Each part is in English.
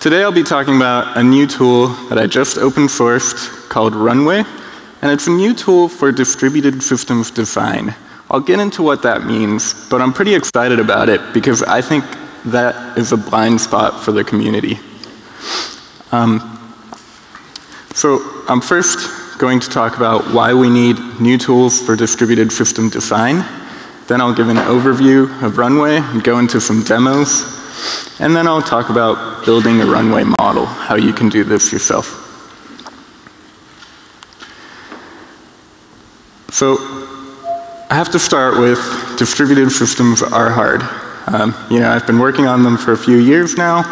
Today I'll be talking about a new tool that I just open sourced called Runway, and it's a new tool for distributed systems design. I'll get into what that means, but I'm pretty excited about it because I think that is a blind spot for the community. Um, so I'm first going to talk about why we need new tools for distributed system design. Then I'll give an overview of Runway and go into some demos. And then I'll talk about building a Runway model, how you can do this yourself. So I have to start with distributed systems are hard. Um, you know, I've been working on them for a few years now,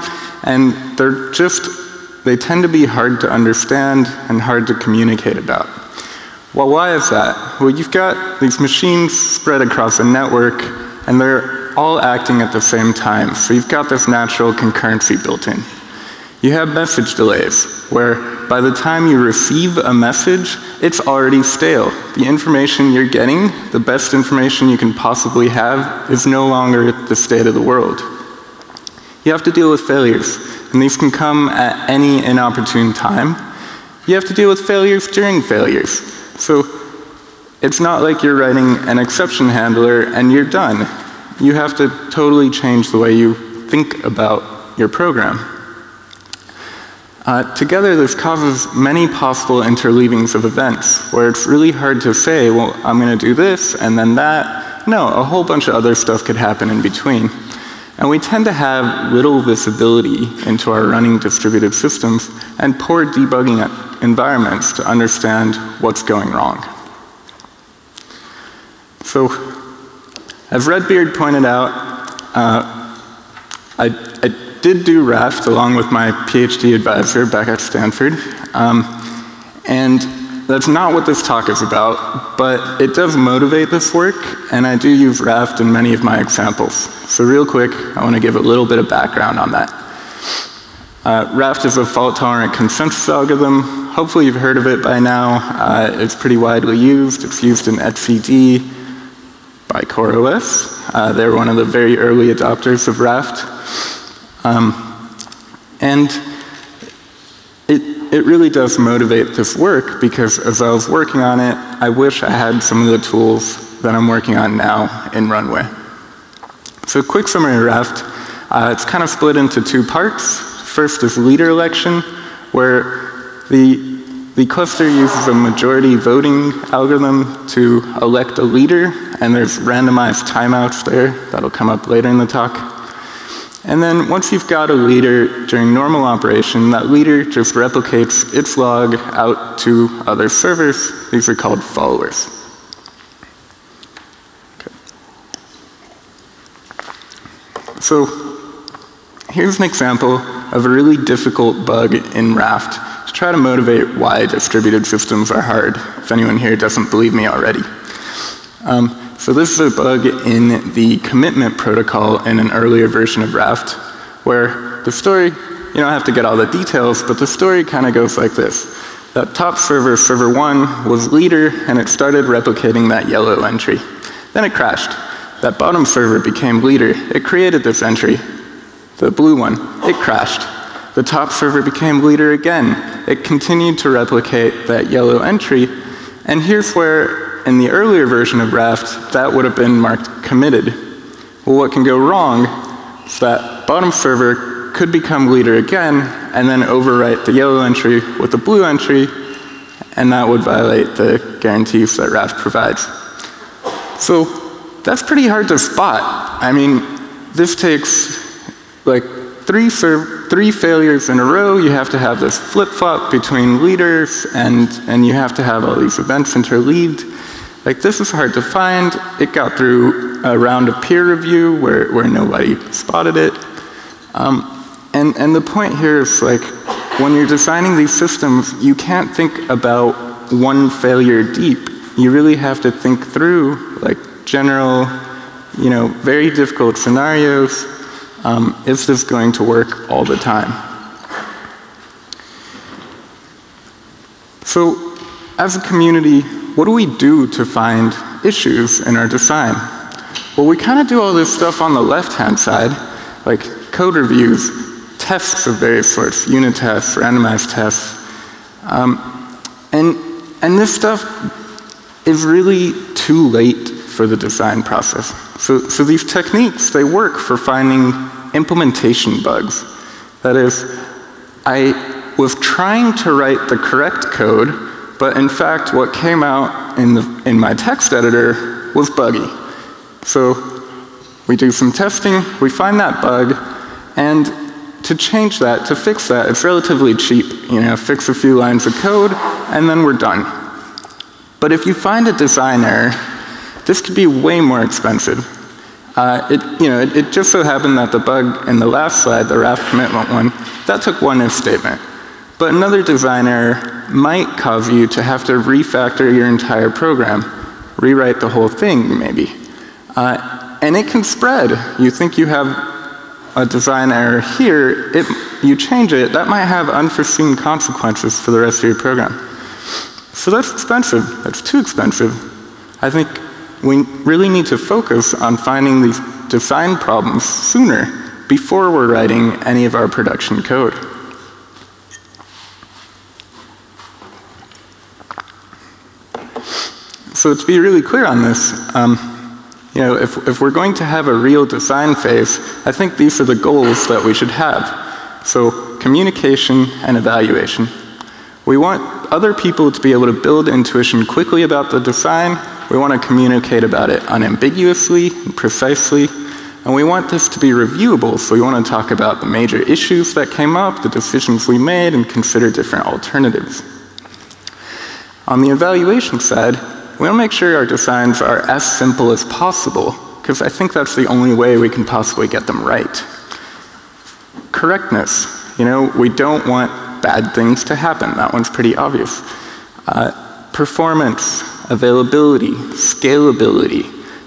and they're just, they tend to be hard to understand and hard to communicate about. Well, why is that? Well, you've got these machines spread across a network, and they're all acting at the same time. So you've got this natural concurrency built in. You have message delays, where by the time you receive a message, it's already stale. The information you're getting, the best information you can possibly have, is no longer the state of the world. You have to deal with failures, and these can come at any inopportune time. You have to deal with failures during failures. So it's not like you're writing an exception handler and you're done. You have to totally change the way you think about your program. Uh, together, this causes many possible interleavings of events, where it's really hard to say, well, I'm going to do this and then that. No, a whole bunch of other stuff could happen in between. And we tend to have little visibility into our running distributed systems and poor debugging environments to understand what's going wrong. So, as Redbeard pointed out, uh, I, I, did do Raft along with my PhD advisor back at Stanford. Um, and that's not what this talk is about, but it does motivate this work, and I do use Raft in many of my examples. So real quick, I want to give a little bit of background on that. Uh, Raft is a fault-tolerant consensus algorithm. Hopefully you've heard of it by now. Uh, it's pretty widely used. It's used in etcd by CoreOS. Uh, they're one of the very early adopters of Raft. Um, and it, it really does motivate this work because as I was working on it, I wish I had some of the tools that I'm working on now in Runway. So quick summary of Raft. Uh, it's kind of split into two parts. First is leader election, where the, the cluster uses a majority voting algorithm to elect a leader, and there's randomized timeouts there. That'll come up later in the talk. And then once you've got a leader during normal operation, that leader just replicates its log out to other servers. These are called followers. Okay. So here's an example of a really difficult bug in Raft to try to motivate why distributed systems are hard, if anyone here doesn't believe me already. Um, so this is a bug in the commitment protocol in an earlier version of Raft, where the story, you don't have to get all the details, but the story kind of goes like this. That top server, server one, was leader, and it started replicating that yellow entry. Then it crashed. That bottom server became leader. It created this entry, the blue one, it crashed. The top server became leader again. It continued to replicate that yellow entry. And here's where, in the earlier version of Raft, that would have been marked committed. Well, what can go wrong is that bottom server could become leader again and then overwrite the yellow entry with the blue entry, and that would violate the guarantees that Raft provides. So that's pretty hard to spot. I mean, this takes like three, three failures in a row, you have to have this flip-flop between leaders, and, and you have to have all these events interleaved. Like, this is hard to find. It got through a round of peer review where, where nobody spotted it. Um, and, and the point here is like, when you're designing these systems, you can't think about one failure deep. You really have to think through like general, you know, very difficult scenarios um, is this going to work all the time? So, as a community, what do we do to find issues in our design? Well, we kind of do all this stuff on the left-hand side, like code reviews, tests of various sorts, unit tests, randomized tests. Um, and, and this stuff is really too late for the design process. So, so these techniques, they work for finding implementation bugs. That is, I was trying to write the correct code, but in fact what came out in, the, in my text editor was buggy. So we do some testing, we find that bug, and to change that, to fix that, it's relatively cheap. You know, fix a few lines of code, and then we're done. But if you find a design error, this could be way more expensive. Uh, it, you know, it, it, just so happened that the bug in the last slide, the Raft commitment one, that took one if statement. But another design error might cause you to have to refactor your entire program, rewrite the whole thing, maybe. Uh, and it can spread. You think you have a design error here, it, you change it, that might have unforeseen consequences for the rest of your program. So that's expensive. That's too expensive. I think we really need to focus on finding these design problems sooner before we're writing any of our production code. So to be really clear on this, um, you know, if, if we're going to have a real design phase, I think these are the goals that we should have. So communication and evaluation. We want other people to be able to build intuition quickly about the design. We want to communicate about it unambiguously and precisely. And we want this to be reviewable, so we want to talk about the major issues that came up, the decisions we made, and consider different alternatives. On the evaluation side, we want to make sure our designs are as simple as possible, because I think that's the only way we can possibly get them right. Correctness. You know, we don't want bad things to happen. That one's pretty obvious. Uh, performance, availability, scalability.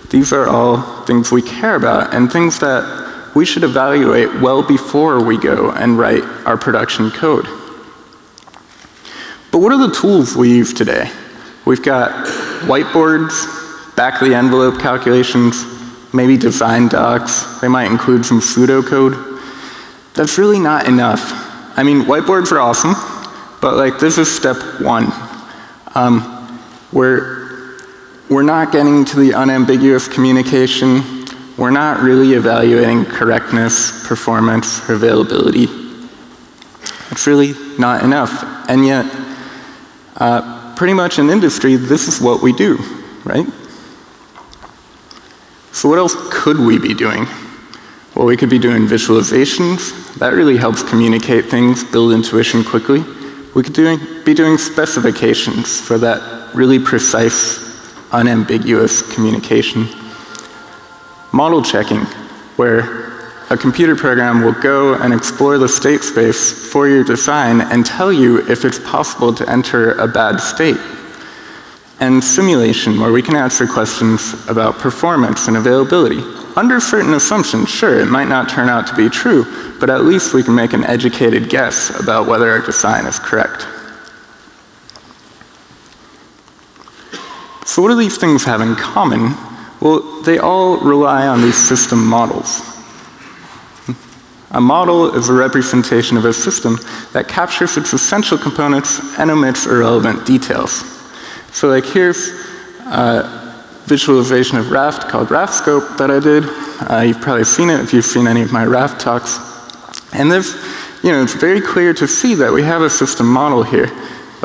These are all things we care about and things that we should evaluate well before we go and write our production code. But what are the tools we use today? We've got whiteboards, back of the envelope calculations, maybe design docs. They might include some pseudocode. That's really not enough. I mean, whiteboards are awesome, but like this is step one. Um, we're, we're not getting to the unambiguous communication. We're not really evaluating correctness, performance, or availability. It's really not enough. And yet, uh, pretty much in industry, this is what we do, right? So what else could we be doing? Well, we could be doing visualizations. That really helps communicate things, build intuition quickly. We could doing, be doing specifications for that really precise, unambiguous communication. Model checking, where a computer program will go and explore the state space for your design and tell you if it's possible to enter a bad state. And simulation, where we can answer questions about performance and availability under certain assumptions, sure, it might not turn out to be true, but at least we can make an educated guess about whether our design is correct. So what do these things have in common? Well, they all rely on these system models. A model is a representation of a system that captures its essential components and omits irrelevant details. So like here's uh, visualization of Raft called RaftScope that I did. Uh, you've probably seen it if you've seen any of my Raft talks. And this, you know, it's very clear to see that we have a system model here.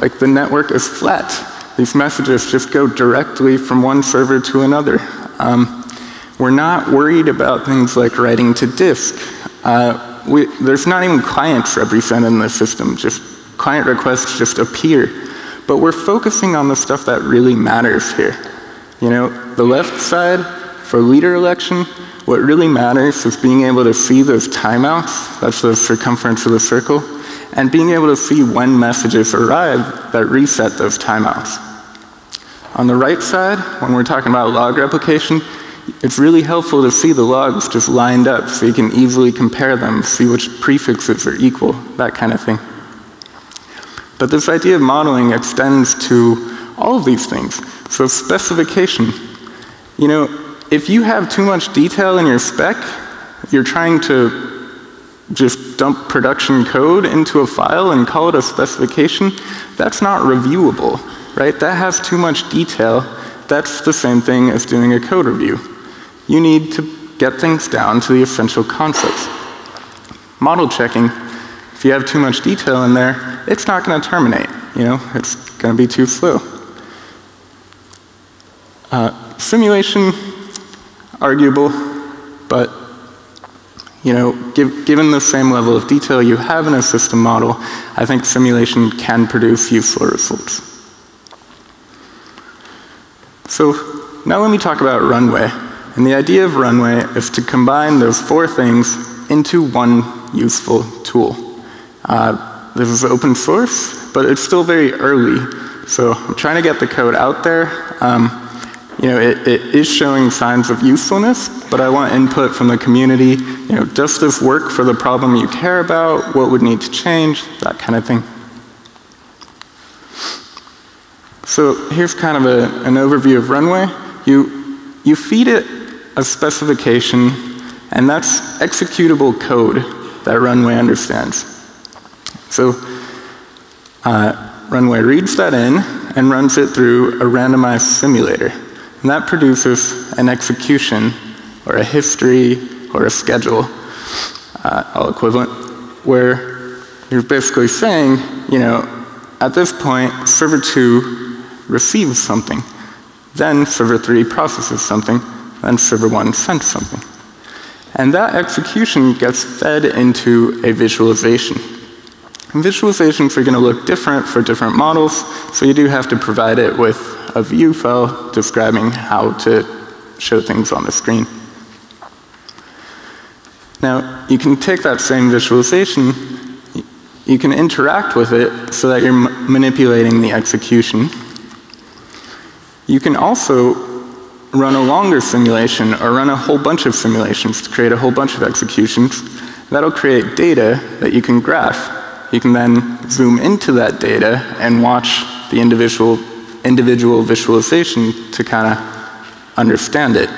Like the network is flat. These messages just go directly from one server to another. Um, we're not worried about things like writing to disk. Uh, we, there's not even clients represented in the system, just client requests just appear. But we're focusing on the stuff that really matters here. You know, the left side for leader election, what really matters is being able to see those timeouts, that's the circumference of the circle, and being able to see when messages arrive that reset those timeouts. On the right side, when we're talking about log replication, it's really helpful to see the logs just lined up so you can easily compare them, see which prefixes are equal, that kind of thing. But this idea of modeling extends to all of these things. So specification. You know, if you have too much detail in your spec, you're trying to just dump production code into a file and call it a specification, that's not reviewable, right? That has too much detail. That's the same thing as doing a code review. You need to get things down to the essential concepts. Model checking, if you have too much detail in there, it's not going to terminate. You know, it's going to be too slow. Uh, simulation, arguable, but you know, give, given the same level of detail you have in a system model, I think simulation can produce useful results. So now let me talk about runway. And the idea of runway is to combine those four things into one useful tool. Uh, this is open source, but it's still very early. So I'm trying to get the code out there. Um, you know, it, it is showing signs of usefulness, but I want input from the community. You know, does this work for the problem you care about? What would need to change? That kind of thing. So here's kind of a, an overview of Runway. You, you feed it a specification, and that's executable code that Runway understands. So uh, Runway reads that in and runs it through a randomized simulator. And that produces an execution or a history or a schedule, uh, all equivalent, where you're basically saying, you know, at this point, server 2 receives something. Then server 3 processes something Then server 1 sends something. And that execution gets fed into a visualization. And visualizations are going to look different for different models, so you do have to provide it with a view file describing how to show things on the screen. Now, you can take that same visualization, you can interact with it so that you're manipulating the execution. You can also run a longer simulation or run a whole bunch of simulations to create a whole bunch of executions. That'll create data that you can graph. You can then zoom into that data and watch the individual, individual visualization to kind of understand it.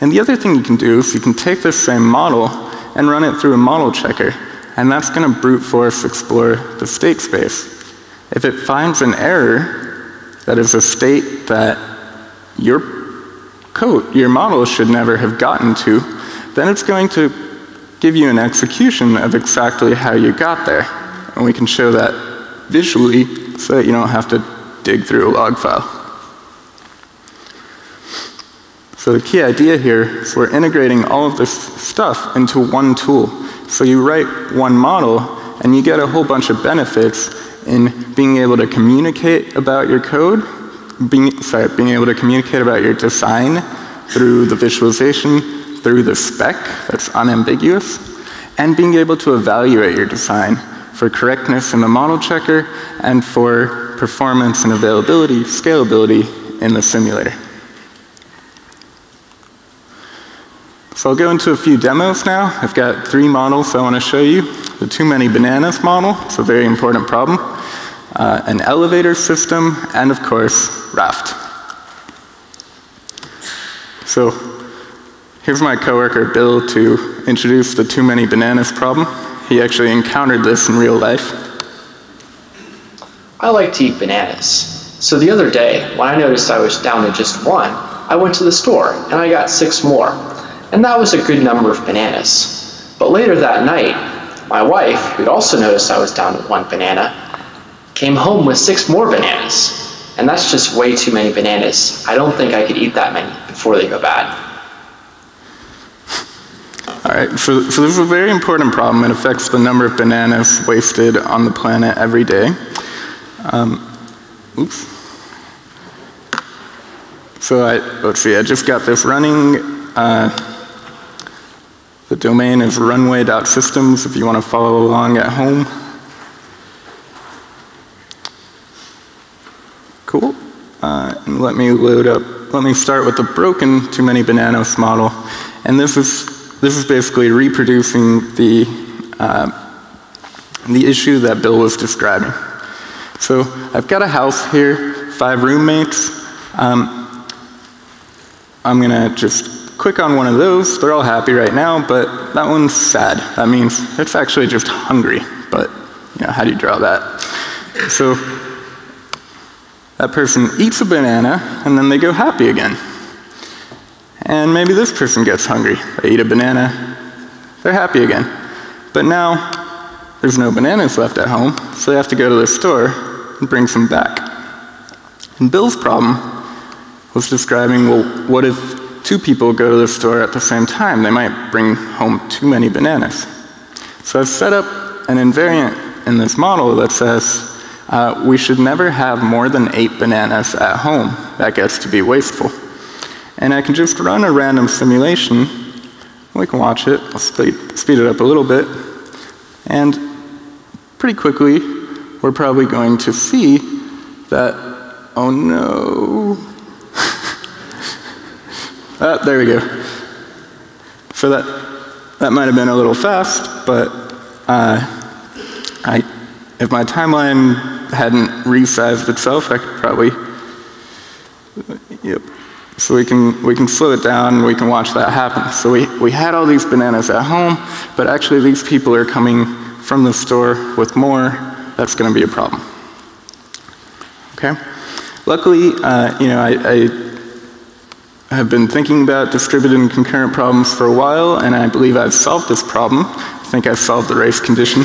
And the other thing you can do is you can take this same model and run it through a model checker. And that's going to brute force explore the state space. If it finds an error, that is a state that your code, your model should never have gotten to, then it's going to give you an execution of exactly how you got there. And we can show that visually so that uh, you don't have to dig through a log file. So the key idea here is we're integrating all of this stuff into one tool. So you write one model and you get a whole bunch of benefits in being able to communicate about your code, being, sorry, being able to communicate about your design through the visualization, through the spec that's unambiguous, and being able to evaluate your design for correctness in the model checker and for performance and availability, scalability in the simulator. So I'll go into a few demos now. I've got three models I want to show you. The too many bananas model, it's a very important problem. Uh, an elevator system, and of course, Raft. So here's my coworker Bill to introduce the too many bananas problem. He actually encountered this in real life. I like to eat bananas. So the other day, when I noticed I was down to just one, I went to the store and I got six more and that was a good number of bananas. But later that night, my wife, who'd also noticed I was down to one banana, came home with six more bananas. And that's just way too many bananas. I don't think I could eat that many before they go bad. All right, so, so this is a very important problem. It affects the number of bananas wasted on the planet every day. Um, oops. So I, let's see, I just got this running. Uh, the domain is runway.systems if you want to follow along at home. Cool. Uh, and let me load up, let me start with the broken too many bananas model. And this is, this is basically reproducing the, uh, the issue that Bill was describing. So I've got a house here, five roommates. Um, I'm going to just click on one of those, they're all happy right now, but that one's sad. That means it's actually just hungry, but you know, how do you draw that? So that person eats a banana, and then they go happy again. And maybe this person gets hungry. They eat a banana, they're happy again. But now, there's no bananas left at home, so they have to go to the store and bring some back. And Bill's problem was describing, well, what if two people go to the store at the same time? They might bring home too many bananas. So I've set up an invariant in this model that says uh, we should never have more than eight bananas at home. That gets to be wasteful. And I can just run a random simulation. We can watch it. I'll speed, speed it up a little bit. And pretty quickly, we're probably going to see that, oh no. ah, there we go. So that, that might have been a little fast, but uh, I, if my timeline hadn't resized itself, I could probably, yep. So we can, we can slow it down and we can watch that happen. So we, we had all these bananas at home, but actually these people are coming from the store with more. That's going to be a problem. Okay? Luckily, uh, you know, I, I have been thinking about distributed and concurrent problems for a while, and I believe I've solved this problem. I think I've solved the race condition.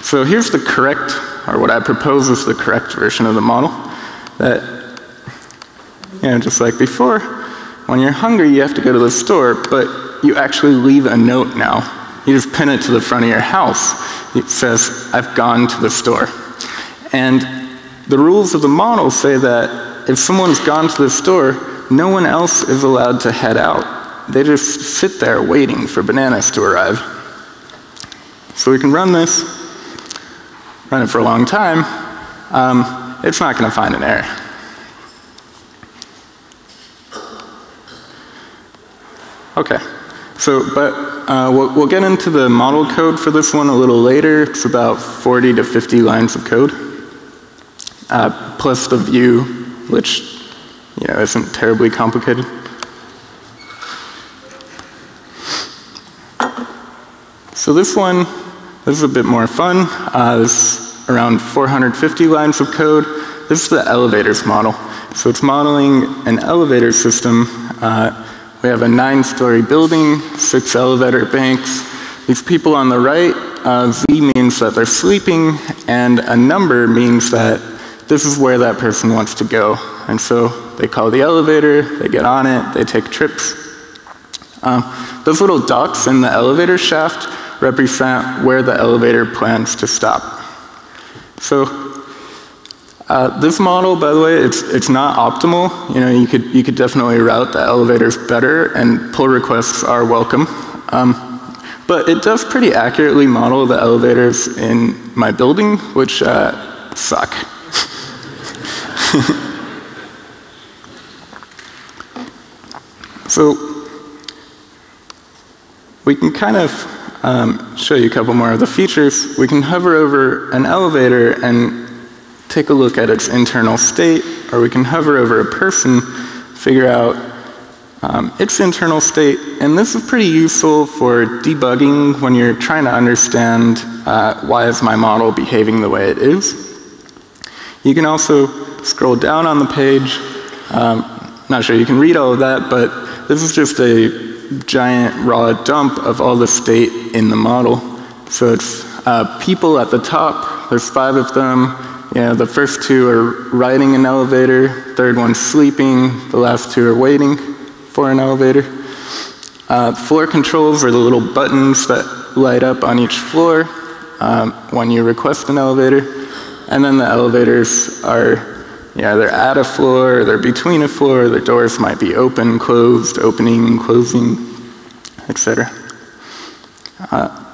So here's the correct, or what I propose is the correct version of the model. That you know, just like before, when you're hungry, you have to go to the store, but you actually leave a note now. You just pin it to the front of your house. It says, I've gone to the store. And the rules of the model say that if someone's gone to the store, no one else is allowed to head out. They just sit there waiting for bananas to arrive. So we can run this, run it for a long time. Um, it's not going to find an error. Okay, so, but uh, we'll, we'll, get into the model code for this one a little later. It's about 40 to 50 lines of code, uh, plus the view, which you know, isn't terribly complicated. So this one, this is a bit more fun. Uh, this around 450 lines of code. This is the elevators model. So it's modeling an elevator system uh, we have a nine-story building, six elevator banks. These people on the right, uh, Z means that they're sleeping, and a number means that this is where that person wants to go. And so they call the elevator, they get on it, they take trips. Um, those little dots in the elevator shaft represent where the elevator plans to stop. So uh, this model, by the way, it's, it's not optimal. You know, you could, you could definitely route the elevators better, and pull requests are welcome. Um, but it does pretty accurately model the elevators in my building, which uh, suck. so we can kind of um, show you a couple more of the features. We can hover over an elevator and take a look at its internal state, or we can hover over a person, figure out um, its internal state, and this is pretty useful for debugging when you're trying to understand uh, why is my model behaving the way it is. You can also scroll down on the page. Um, not sure you can read all of that, but this is just a giant raw dump of all the state in the model. So it's uh, people at the top, there's five of them, yeah, the first two are riding an elevator, third one's sleeping, the last two are waiting for an elevator. Uh, floor controls are the little buttons that light up on each floor um, when you request an elevator. And then the elevators are, yeah, they're at a floor, they're between a floor, the doors might be open, closed, opening, closing, etc. Uh,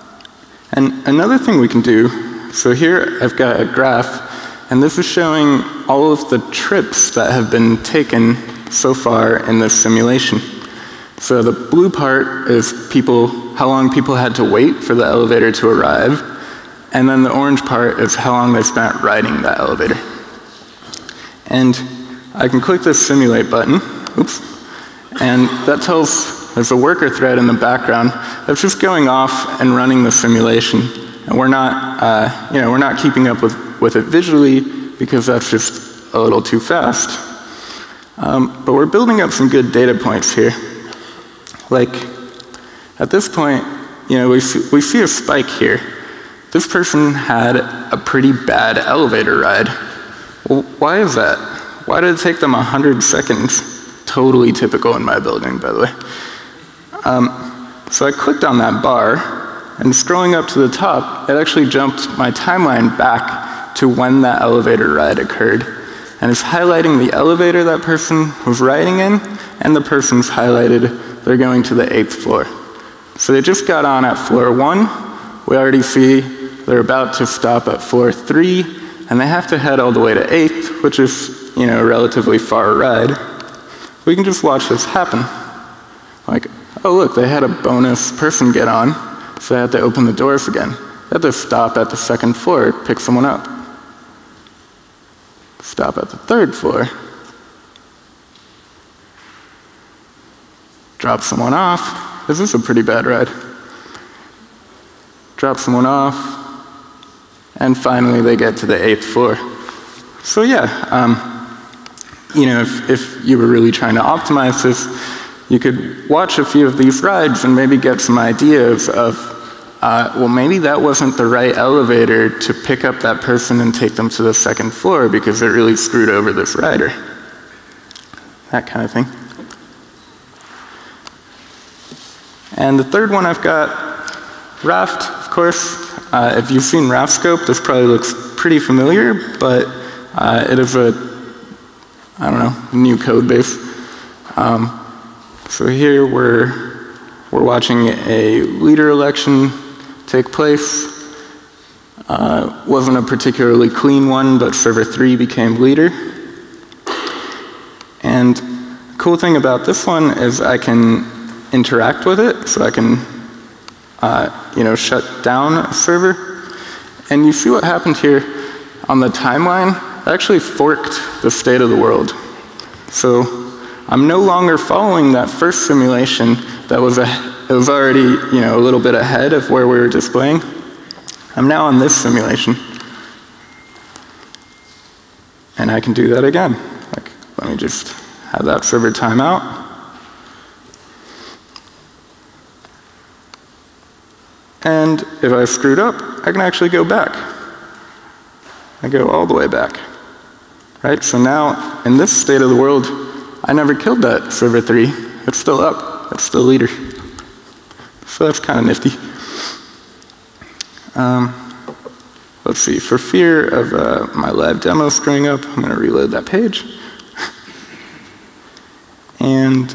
and another thing we can do, so here I've got a graph and this is showing all of the trips that have been taken so far in this simulation. So the blue part is people, how long people had to wait for the elevator to arrive. And then the orange part is how long they spent riding that elevator. And I can click this simulate button, oops, and that tells there's a worker thread in the background that's just going off and running the simulation. And we're not, uh, you know, we're not keeping up with, with it visually because that's just a little too fast. Um, but we're building up some good data points here. Like, at this point, you know, we see, we see a spike here. This person had a pretty bad elevator ride. Well, why is that? Why did it take them 100 seconds? Totally typical in my building, by the way. Um, so I clicked on that bar, and scrolling up to the top, it actually jumped my timeline back to when that elevator ride occurred. And it's highlighting the elevator that person was riding in, and the person's highlighted they're going to the eighth floor. So they just got on at floor one. We already see they're about to stop at floor three, and they have to head all the way to eighth, which is, you know, a relatively far ride. We can just watch this happen. Like, oh look, they had a bonus person get on, so they had to open the doors again. They had to stop at the second floor, pick someone up. Stop at the third floor. Drop someone off. This is a pretty bad ride. Drop someone off. And finally, they get to the eighth floor. So, yeah, um, you know, if, if you were really trying to optimize this, you could watch a few of these rides and maybe get some ideas of, uh, well, maybe that wasn't the right elevator to pick up that person and take them to the second floor because it really screwed over this rider. That kind of thing. And the third one I've got, Raft, of course. Uh, if you've seen RaftScope, this probably looks pretty familiar, but uh, it is a, I don't know, new code base. Um, so here we're, we're watching a leader election take place. Uh, wasn't a particularly clean one, but server 3 became leader. And cool thing about this one is I can interact with it, so I can uh, you know, shut down a server. And you see what happened here on the timeline? It actually forked the state of the world. So I'm no longer following that first simulation that was, a, it was already you know, a little bit ahead of where we were displaying. I'm now on this simulation. And I can do that again. Like, let me just have that server timeout. And if I screwed up, I can actually go back. I go all the way back. Right? So now, in this state of the world, I never killed that server 3. It's still up. It's still leader. So that's kind of nifty. Um, let's see. For fear of uh, my live demo screwing up, I'm going to reload that page. and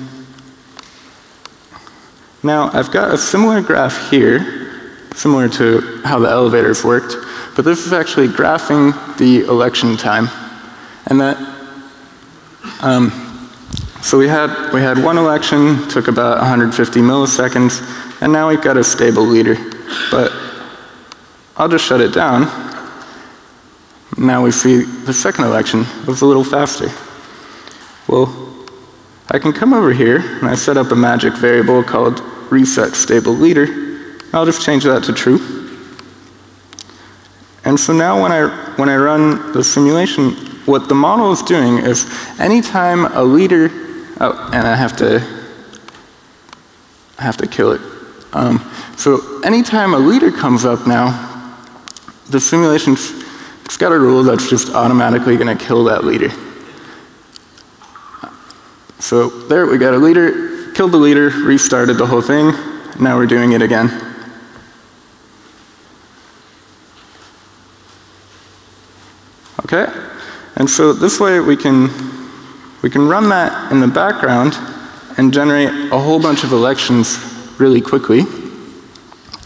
now I've got a similar graph here, similar to how the elevators worked, but this is actually graphing the election time. And that um, so we had, we had one election, took about 150 milliseconds, and now we've got a stable leader. But I'll just shut it down. Now we see the second election was a little faster. Well, I can come over here and I set up a magic variable called reset stable leader. I'll just change that to true. And so now when I, when I run the simulation, what the model is doing is anytime a leader Oh, and I have to, I have to kill it. Um, so anytime a leader comes up now, the simulation's it's got a rule that's just automatically going to kill that leader. So there we got a leader, killed the leader, restarted the whole thing. Now we're doing it again. Okay? And so this way we can we can run that in the background and generate a whole bunch of elections really quickly.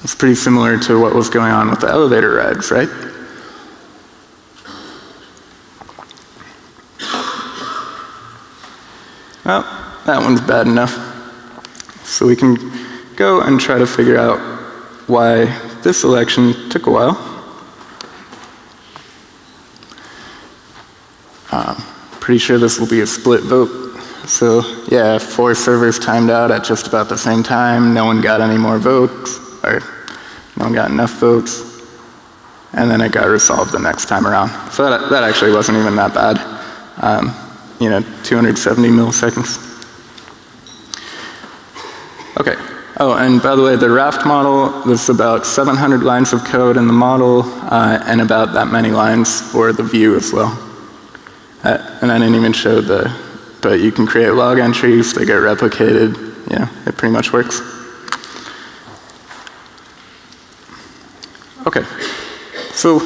It's pretty similar to what was going on with the elevator rides, right? Well, that one's bad enough. So we can go and try to figure out why this election took a while. Um, Pretty sure this will be a split vote. So yeah, four servers timed out at just about the same time. No one got any more votes, or no one got enough votes. And then it got resolved the next time around. So that, that actually wasn't even that bad. Um, you know, 270 milliseconds. Okay. Oh, and by the way, the raft model, there's about 700 lines of code in the model, uh, and about that many lines for the view as well. Uh, and I didn't even show the, but you can create log entries, they get replicated, yeah, it pretty much works. Okay, so,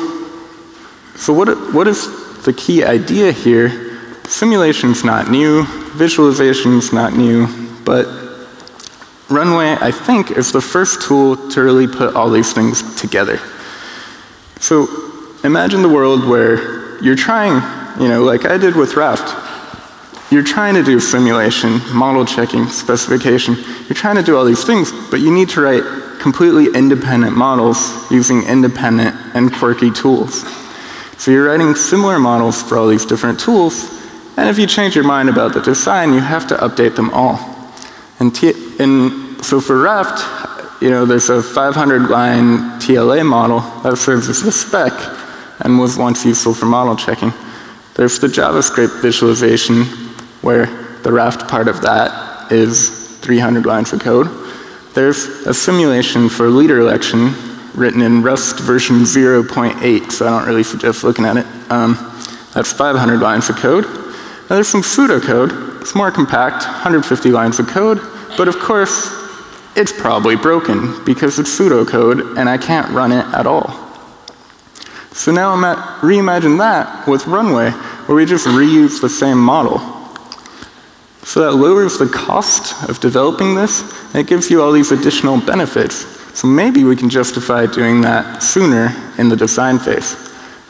so what, what is the key idea here? Simulation's not new, visualization's not new, but Runway, I think, is the first tool to really put all these things together. So imagine the world where you're trying, you know, like I did with Raft, you're trying to do simulation, model checking, specification. You're trying to do all these things, but you need to write completely independent models using independent and quirky tools. So you're writing similar models for all these different tools, and if you change your mind about the design, you have to update them all. And, and so for Raft, you know, there's a 500 line TLA model that serves as the spec and was once useful for model checking. There's the JavaScript visualization where the Raft part of that is 300 lines of code. There's a simulation for leader election written in Rust version 0.8, so I don't really suggest looking at it. Um, that's 500 lines of code. Now there's some pseudocode it's more compact, 150 lines of code, but of course, it's probably broken because it's pseudocode and I can't run it at all. So now I'm at reimagine that with Runway, where we just reuse the same model. So that lowers the cost of developing this, and it gives you all these additional benefits. So maybe we can justify doing that sooner in the design phase.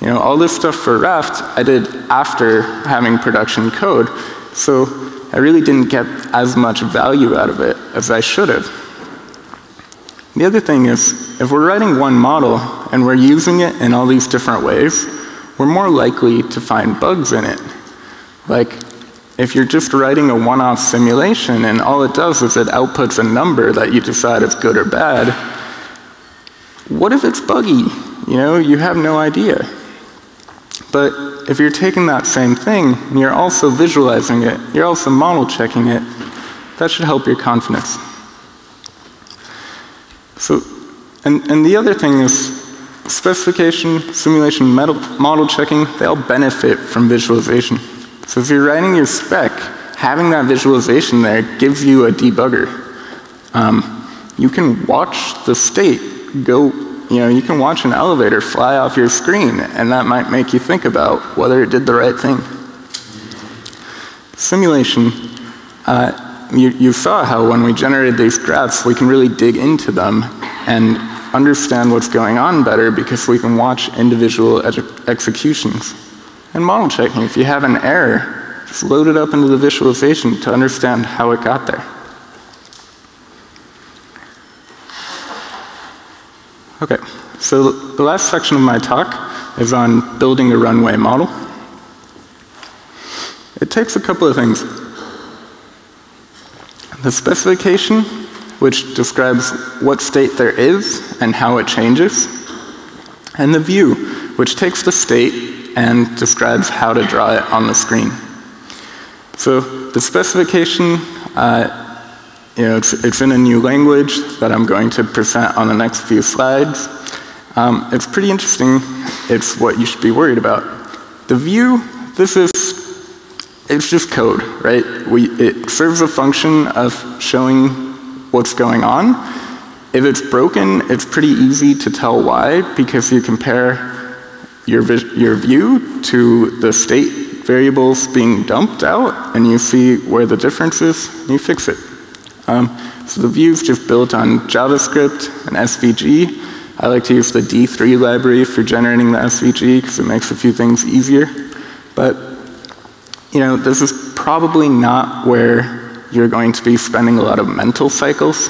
You know, all this stuff for Raft I did after having production code, so I really didn't get as much value out of it as I should have. The other thing is, if we're writing one model and we're using it in all these different ways, we're more likely to find bugs in it. Like, if you're just writing a one-off simulation and all it does is it outputs a number that you decide is good or bad, what if it's buggy? You know, you have no idea. But if you're taking that same thing and you're also visualizing it, you're also model checking it, that should help your confidence. So, and, and the other thing is specification, simulation, model checking, they all benefit from visualization. So if you're writing your spec, having that visualization there gives you a debugger. Um, you can watch the state go you know, you can watch an elevator fly off your screen, and that might make you think about whether it did the right thing. Simulation, uh, you, you saw how when we generated these graphs, we can really dig into them and understand what's going on better because we can watch individual executions. And model checking, if you have an error, just load it up into the visualization to understand how it got there. Okay, so the last section of my talk is on building a runway model. It takes a couple of things. The specification, which describes what state there is and how it changes, and the view, which takes the state and describes how to draw it on the screen. So the specification uh, you know, it's, it's in a new language that I'm going to present on the next few slides. Um, it's pretty interesting. It's what you should be worried about. The view, this is, it's just code, right? We, it serves a function of showing what's going on. If it's broken, it's pretty easy to tell why because you compare your, your view to the state variables being dumped out and you see where the difference is and you fix it. Um, so the view is just built on JavaScript and SVG. I like to use the D3 library for generating the SVG because it makes a few things easier. But, you know, this is probably not where you're going to be spending a lot of mental cycles.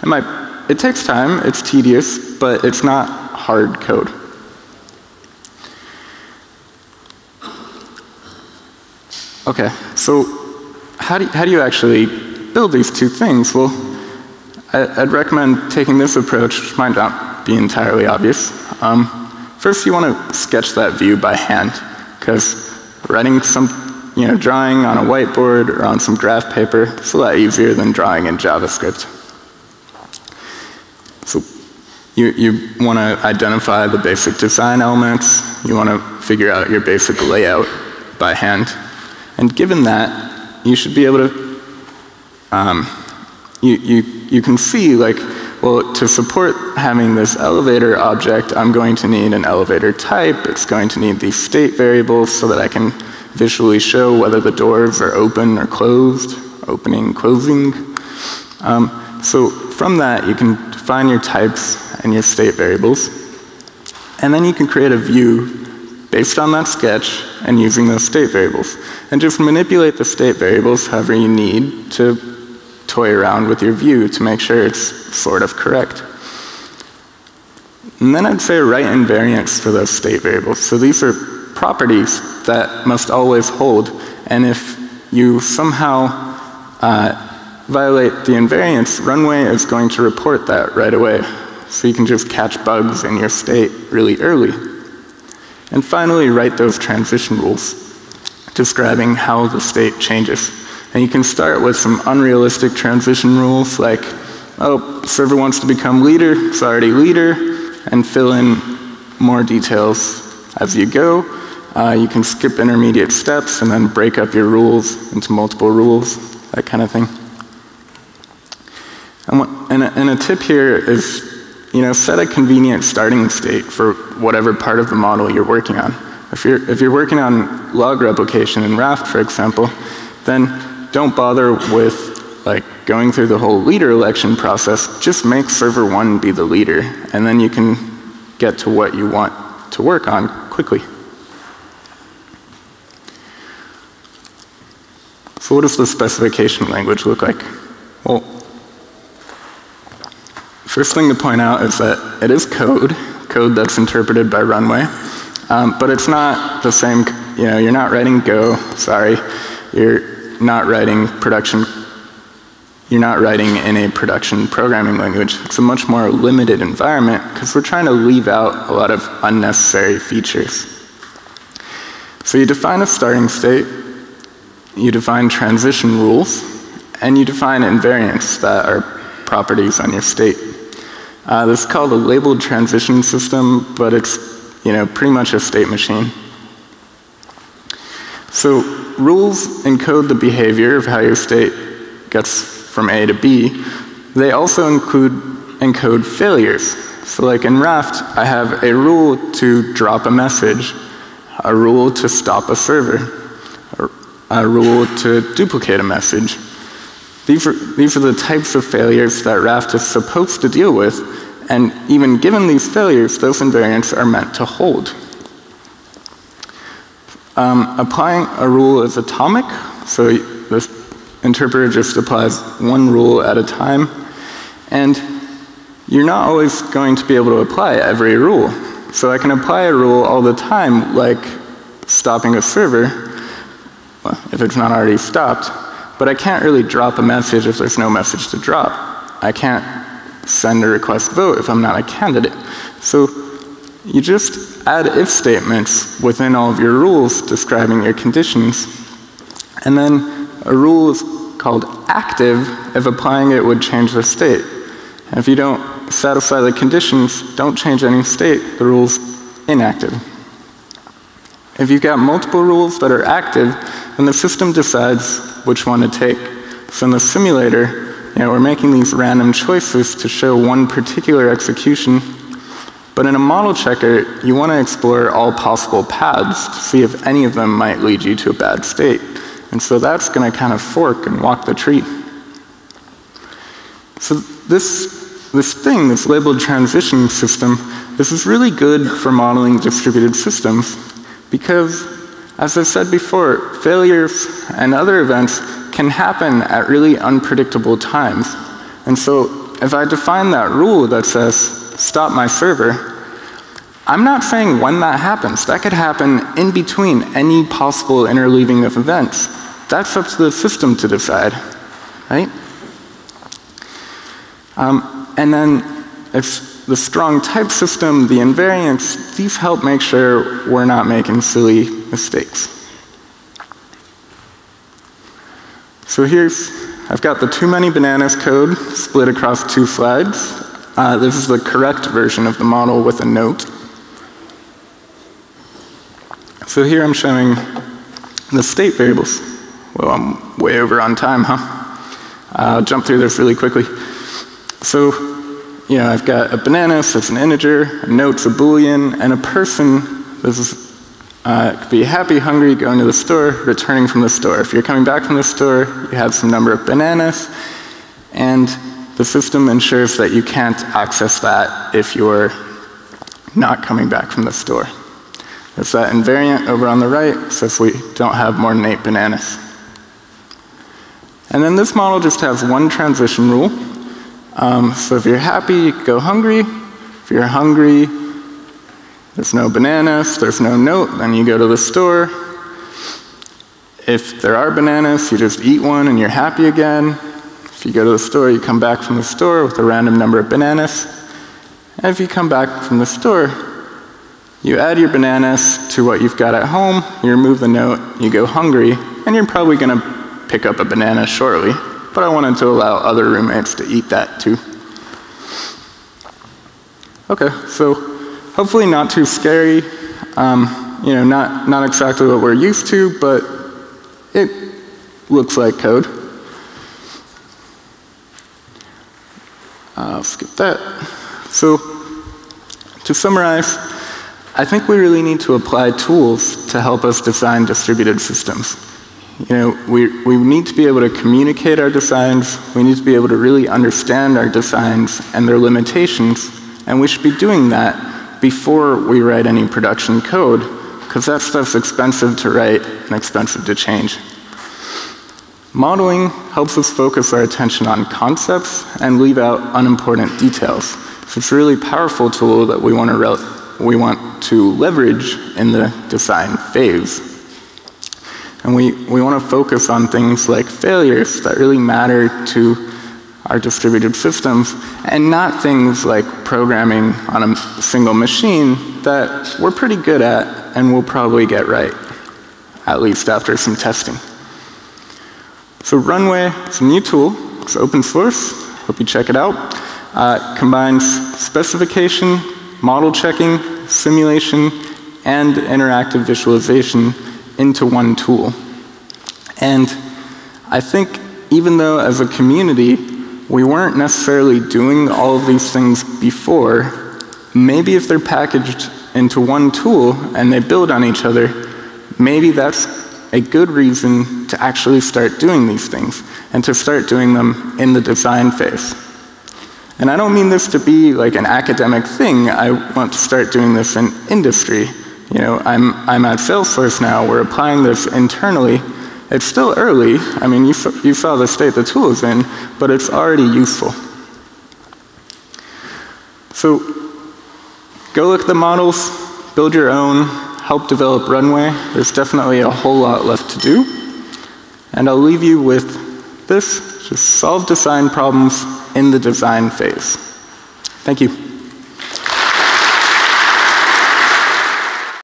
It might, it takes time, it's tedious, but it's not hard code. Okay, so how do, you, how do you actually build these two things? Well, I, would recommend taking this approach, which might not be entirely obvious. Um, first, you want to sketch that view by hand, because writing some, you know, drawing on a whiteboard or on some graph paper is a lot easier than drawing in JavaScript. So you, you want to identify the basic design elements. You want to figure out your basic layout by hand. And given that, you should be able to, um, you, you, you can see like, well, to support having this elevator object, I'm going to need an elevator type. It's going to need these state variables so that I can visually show whether the doors are open or closed, opening, closing. Um, so from that, you can define your types and your state variables. And then you can create a view based on that sketch and using those state variables. And just manipulate the state variables however you need to toy around with your view to make sure it's sort of correct. And then I'd say write invariants for those state variables. So these are properties that must always hold. And if you somehow uh, violate the invariants, Runway is going to report that right away. So you can just catch bugs in your state really early. And finally, write those transition rules describing how the state changes. And you can start with some unrealistic transition rules like, oh, server wants to become leader, it's already leader, and fill in more details as you go. Uh, you can skip intermediate steps and then break up your rules into multiple rules, that kind of thing. And, what, and, a, and a tip here is you know, set a convenient starting state for whatever part of the model you're working on. If you're, if you're working on log replication in Raft, for example, then don't bother with like going through the whole leader election process. Just make server one be the leader, and then you can get to what you want to work on quickly. So what does the specification language look like? Well, First thing to point out is that it is code, code that's interpreted by Runway, um, but it's not the same, you know, you're not writing Go, sorry, you're not writing production, you're not writing in a production programming language. It's a much more limited environment because we're trying to leave out a lot of unnecessary features. So you define a starting state, you define transition rules, and you define invariants that are properties on your state. Uh, this is called a labeled transition system, but it's you know, pretty much a state machine. So rules encode the behavior of how your state gets from A to B. They also include encode failures. So like in Raft, I have a rule to drop a message, a rule to stop a server, a rule to duplicate a message. These are, these are the types of failures that Raft is supposed to deal with, and even given these failures, those invariants are meant to hold. Um, applying a rule is atomic, so the interpreter just applies one rule at a time, and you're not always going to be able to apply every rule. So I can apply a rule all the time, like stopping a server, if it's not already stopped, but I can't really drop a message if there's no message to drop. I can't send a request vote if I'm not a candidate. So you just add if statements within all of your rules describing your conditions. And then a rule is called active if applying it would change the state. And if you don't satisfy the conditions, don't change any state, the rule's inactive. If you've got multiple rules that are active, then the system decides which one to take. So in the simulator, you know, we're making these random choices to show one particular execution. But in a model checker, you want to explore all possible paths to see if any of them might lead you to a bad state. And so that's going to kind of fork and walk the tree. So this, this thing, this labeled transition system, this is really good for modeling distributed systems because as I said before, failures and other events can happen at really unpredictable times. And so if I define that rule that says, stop my server, I'm not saying when that happens. That could happen in between any possible interleaving of events. that's up to the system to decide, right? Um, and then it's the strong type system, the invariants, these help make sure we're not making silly mistakes. So here's, I've got the too many bananas code split across two slides. Uh, this is the correct version of the model with a note. So here I'm showing the state variables. Well, I'm way over on time, huh? I'll jump through this really quickly. So, you know, I've got a banana, so it's an integer, a note's a boolean, and a person, this is uh, could be happy, hungry, going to the store, returning from the store. If you're coming back from the store, you have some number of bananas, and the system ensures that you can't access that if you're not coming back from the store. There's that invariant over on the right, so if we don't have more than eight bananas. And then this model just has one transition rule. Um, so if you're happy, you go hungry. If you're hungry, there's no bananas, there's no note, then you go to the store. If there are bananas, you just eat one and you're happy again. If you go to the store, you come back from the store with a random number of bananas. And if you come back from the store, you add your bananas to what you've got at home, you remove the note, you go hungry, and you're probably going to pick up a banana shortly. But I wanted to allow other roommates to eat that too. Okay, so hopefully not too scary. Um, you know, not, not exactly what we're used to, but it looks like code. I'll skip that. So, to summarize, I think we really need to apply tools to help us design distributed systems. You know, we, we need to be able to communicate our designs, we need to be able to really understand our designs and their limitations, and we should be doing that before we write any production code, because that stuff's expensive to write and expensive to change. Modeling helps us focus our attention on concepts and leave out unimportant details. So it's a really powerful tool that we want to, we want to leverage in the design phase. And we, we want to focus on things like failures that really matter to our distributed systems, and not things like programming on a single machine that we're pretty good at and we'll probably get right, at least after some testing. So Runway is a new tool. It's open source. Hope you check it out. Uh, combines specification, model checking, simulation, and interactive visualization into one tool. And I think even though as a community we weren't necessarily doing all of these things before, maybe if they're packaged into one tool and they build on each other, maybe that's a good reason to actually start doing these things and to start doing them in the design phase. And I don't mean this to be like an academic thing. I want to start doing this in industry. You know, I'm, I'm at Salesforce now. We're applying this internally it's still early. I mean, you, you saw the state the tool is in, but it's already useful. So go look at the models, build your own, help develop Runway. There's definitely a whole lot left to do. And I'll leave you with this, just solve design problems in the design phase. Thank you.